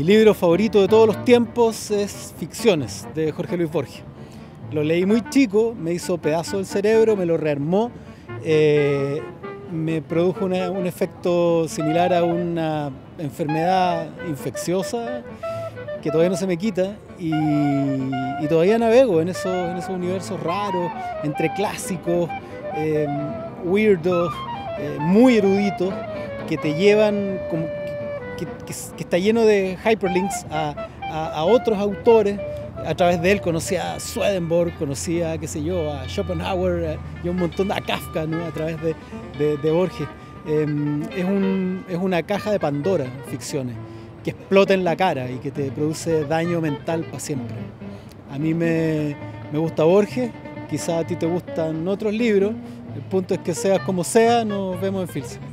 Mi libro favorito de todos los tiempos es Ficciones, de Jorge Luis Borges. Lo leí muy chico, me hizo pedazo del cerebro, me lo rearmó, eh, me produjo un efecto similar a una enfermedad infecciosa que todavía no se me quita y, todavía navego en esos, universos raros, entre clásicos, eh, weirdos, eh, muy eruditos, que te llevan, como, que, está lleno de hyperlinks a, otros autores. A través de él conocí a Swedenborg, conocía, qué sé yo, a Schopenhauer eh, y un montón de, a Kafka, ¿no? a través de, de, Borges. Em, es, un, es una caja de Pandora, ficciones que explota en la cara y que te produce daño mental para siempre. A mí me, me gusta Borges, quizás a ti te gustan otros libros, el punto es que seas como sea, nos vemos en Filse.